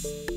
Peace.